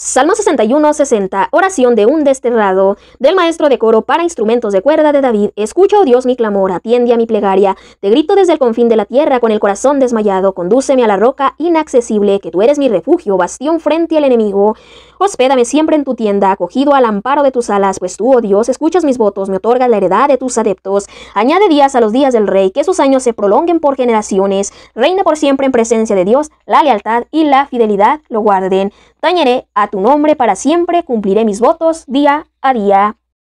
Salmo 61, 60. Oración de un desterrado. Del maestro de coro para instrumentos de cuerda de David. Escucha, oh Dios, mi clamor, atiende a mi plegaria. Te grito desde el confín de la tierra con el corazón desmayado. Condúceme a la roca inaccesible, que tú eres mi refugio, bastión frente al enemigo. Hospédame siempre en tu tienda, acogido al amparo de tus alas, pues tú, oh Dios, escuchas mis votos, me otorgas la heredad de tus adeptos. Añade días a los días del rey, que sus años se prolonguen por generaciones. Reina por siempre en presencia de Dios, la lealtad y la fidelidad lo guarden. Tañeré a tu nombre para siempre, cumpliré mis votos día a día.